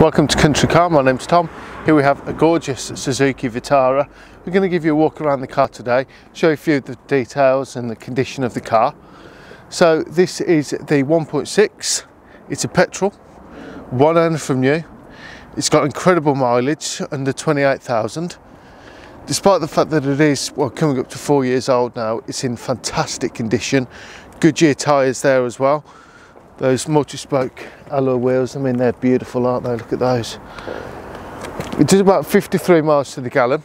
Welcome to Country Car, my name's Tom. Here we have a gorgeous Suzuki Vitara. We're going to give you a walk around the car today, show you a few of the details and the condition of the car. So this is the 1.6, it's a petrol, one owner from new. It's got incredible mileage, under 28,000. Despite the fact that it is well coming up to four years old now, it's in fantastic condition. Goodyear tyres there as well those multi-spoke alloy wheels I mean they're beautiful aren't they? Look at those. It does about 53 miles to the gallon.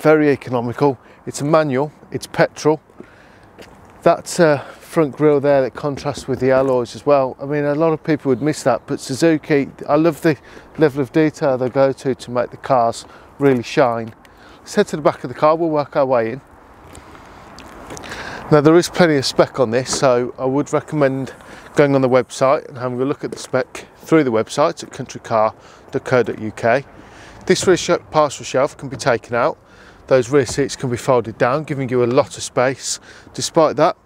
Very economical. It's a manual. It's petrol. That uh, front grille there that contrasts with the alloys as well. I mean a lot of people would miss that but Suzuki I love the level of detail they go to to make the cars really shine. Let's head to the back of the car. We'll work our way in. Now there is plenty of spec on this so I would recommend going on the website and having a look at the spec through the website at countrycar.co.uk. This rear parcel shelf can be taken out. Those rear seats can be folded down, giving you a lot of space. Despite that,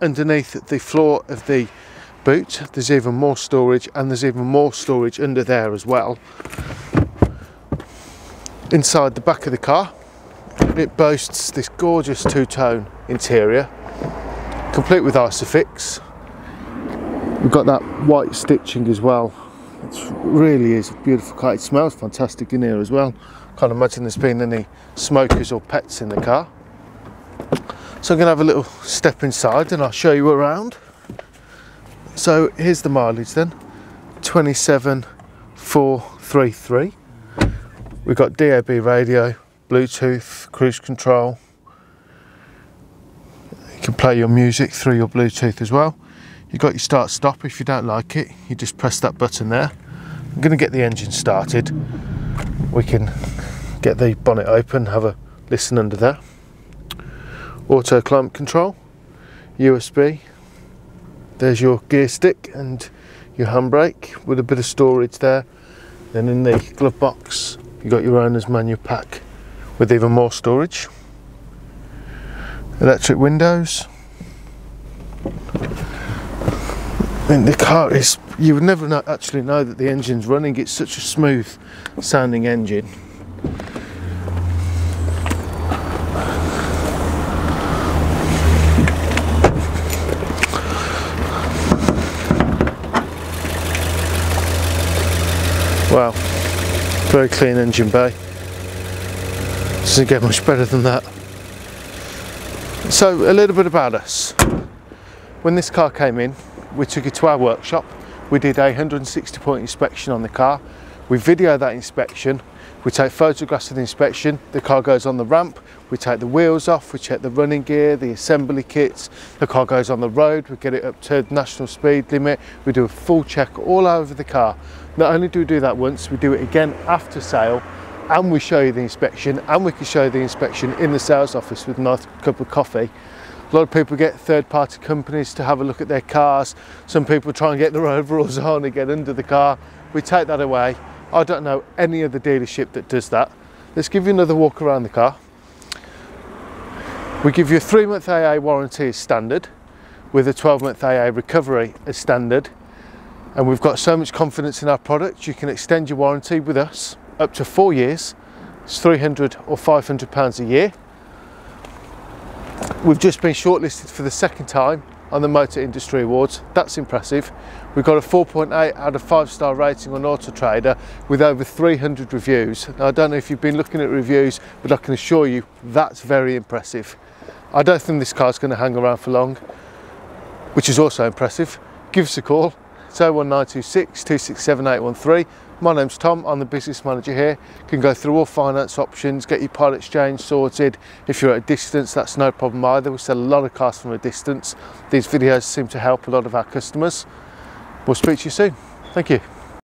underneath the floor of the boot, there's even more storage and there's even more storage under there as well. Inside the back of the car, it boasts this gorgeous two-tone interior, complete with Isofix, We've got that white stitching as well. It really is a beautiful car. It smells fantastic in here as well. Can't imagine there's been any smokers or pets in the car. So I'm going to have a little step inside and I'll show you around. So here's the mileage then. 27433. We've got DAB radio, Bluetooth, cruise control. You can play your music through your Bluetooth as well. You've got your start stop. If you don't like it, you just press that button there. I'm going to get the engine started. We can get the bonnet open, have a listen under there. Auto climate control, USB. There's your gear stick and your handbrake with a bit of storage there. Then in the glove box, you've got your owner's manual pack with even more storage. Electric windows, mean, the car is, you would never know, actually know that the engine's running. It's such a smooth sounding engine. Wow, very clean engine bay. Doesn't get much better than that. So a little bit about us. When this car came in, we took it to our workshop. We did a 160 point inspection on the car. We video that inspection. We take photographs of the inspection. The car goes on the ramp. We take the wheels off. We check the running gear, the assembly kits. The car goes on the road. We get it up to the national speed limit. We do a full check all over the car. Not only do we do that once, we do it again after sale and we show you the inspection and we can show you the inspection in the sales office with a nice cup of coffee a lot of people get third party companies to have a look at their cars. Some people try and get their overalls on and get under the car. We take that away. I don't know any other dealership that does that. Let's give you another walk around the car. We give you a three month AA warranty as standard with a 12 month AA recovery as standard. And we've got so much confidence in our product, you can extend your warranty with us up to four years. It's 300 or 500 pounds a year. We've just been shortlisted for the second time on the Motor Industry Awards. That's impressive. We've got a 4.8 out of 5 star rating on Auto Trader with over 300 reviews. Now, I don't know if you've been looking at reviews, but I can assure you that's very impressive. I don't think this car's going to hang around for long, which is also impressive. Give us a call. It's 01926 267 813 my name's Tom, I'm the business manager here. Can go through all finance options, get your part exchange sorted. If you're at a distance, that's no problem either. We sell a lot of cars from a distance. These videos seem to help a lot of our customers. We'll speak to you soon. Thank you.